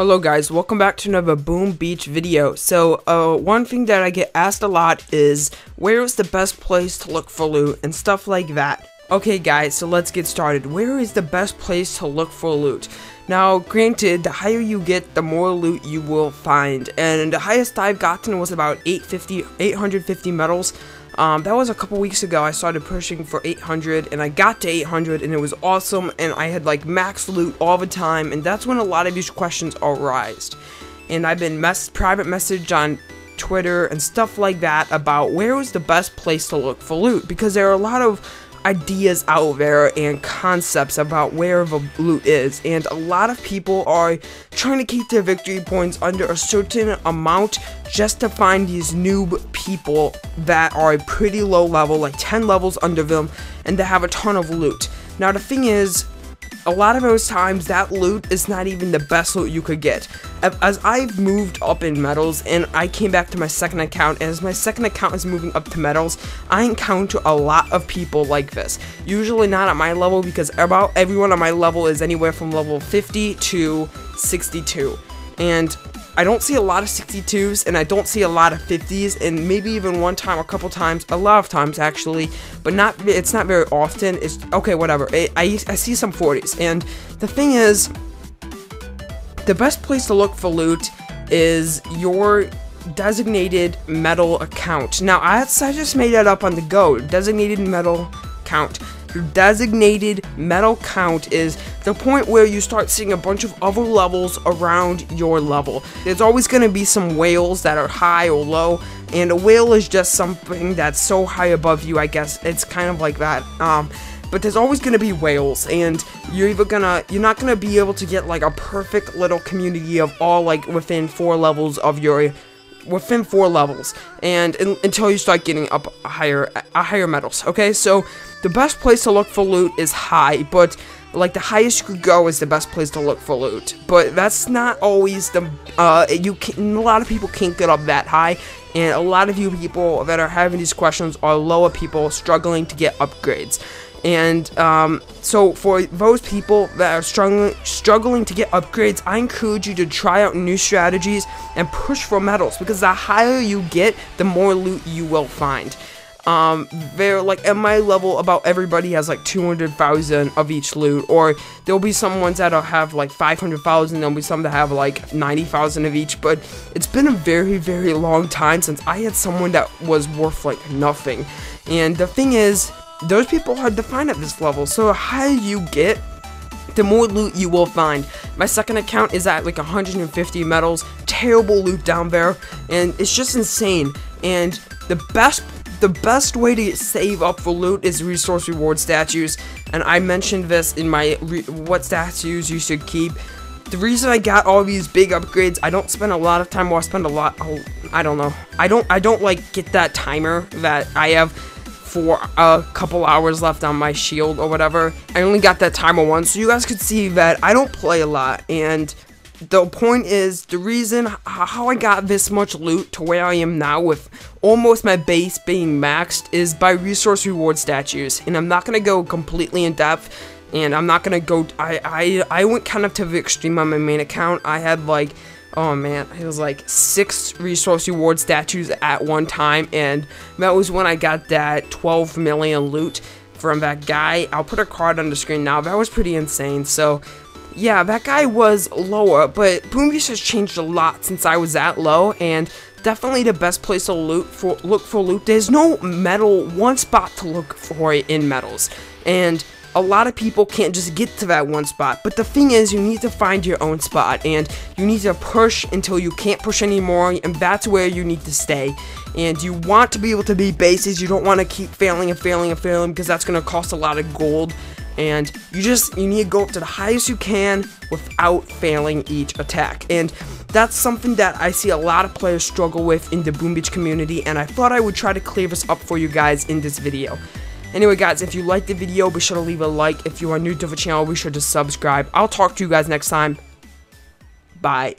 Hello guys, welcome back to another Boom Beach video. So, uh, one thing that I get asked a lot is, where is the best place to look for loot and stuff like that. Okay guys, so let's get started. Where is the best place to look for loot? Now, granted, the higher you get, the more loot you will find, and the highest I've gotten was about 850, 850 medals. Um, that was a couple weeks ago. I started pushing for 800 and I got to 800 and it was awesome and I had like max loot all the time and that's when a lot of these questions arise. And I've been mess private message on Twitter and stuff like that about where was the best place to look for loot because there are a lot of ideas out there and concepts about where the loot is. And a lot of people are trying to keep their victory points under a certain amount just to find these noob people that are a pretty low level like 10 levels under them and they have a ton of loot. Now the thing is a lot of those times that loot is not even the best loot you could get. As I've moved up in medals and I came back to my second account, and as my second account is moving up to medals, I encounter a lot of people like this. Usually not at my level because about everyone on my level is anywhere from level 50 to 62. And I don't see a lot of 62s and I don't see a lot of 50s and maybe even one time, a couple times, a lot of times actually, but not it's not very often. It's okay, whatever. It, I I see some 40s and the thing is, the best place to look for loot is your designated medal account. Now I, I just made that up on the go. Designated medal count. Your designated medal count is the point where you start seeing a bunch of other levels around your level. There's always going to be some whales that are high or low, and a whale is just something that's so high above you, I guess. It's kind of like that. Um, but there's always going to be whales and you're either gonna you're not gonna be able to get like a perfect little community of all like within four levels of your within four levels and in, until you start getting up higher a higher medals okay so the best place to look for loot is high but like the highest you could go is the best place to look for loot. But that's not always the uh you can a lot of people can't get up that high. And a lot of you people that are having these questions are lower people struggling to get upgrades. And um, so for those people that are struggling struggling to get upgrades, I encourage you to try out new strategies and push for medals. Because the higher you get, the more loot you will find. Um, they're like at my level, about everybody has like 200,000 of each loot, or there'll be some ones that'll have like 500,000, there'll be some that have like 90,000 of each, but it's been a very, very long time since I had someone that was worth like nothing. And the thing is, those people are defined at this level, so the higher you get, the more loot you will find. My second account is at like 150 medals, terrible loot down there, and it's just insane. And the best the best way to save up for loot is resource reward statues, and I mentioned this in my what statues you should keep. The reason I got all these big upgrades, I don't spend a lot of time, or I spend a lot, oh, I don't know. I don't, I don't like get that timer that I have for a couple hours left on my shield or whatever. I only got that timer once, so you guys could see that I don't play a lot, and the point is, the reason how I got this much loot to where I am now with almost my base being maxed is by resource reward statues, and I'm not going to go completely in depth, and I'm not going to go, I, I, I went kind of to the extreme on my main account, I had like oh man, it was like six resource reward statues at one time, and that was when I got that 12 million loot from that guy. I'll put a card on the screen now. That was pretty insane. So, yeah, that guy was lower, but Boom has changed a lot since I was that low, and definitely the best place to loot for look for loot. There's no medal, one spot to look for in medals, and a lot of people can't just get to that one spot. But the thing is, you need to find your own spot and you need to push until you can't push anymore, and that's where you need to stay. And you want to be able to be bases, you don't want to keep failing and failing and failing because that's going to cost a lot of gold. And you just, you need to go up to the highest you can without failing each attack. And that's something that I see a lot of players struggle with in the Boom Beach community, and I thought I would try to clear this up for you guys in this video. Anyway, guys, if you liked the video, be sure to leave a like. If you are new to the channel, be sure to subscribe. I'll talk to you guys next time. Bye.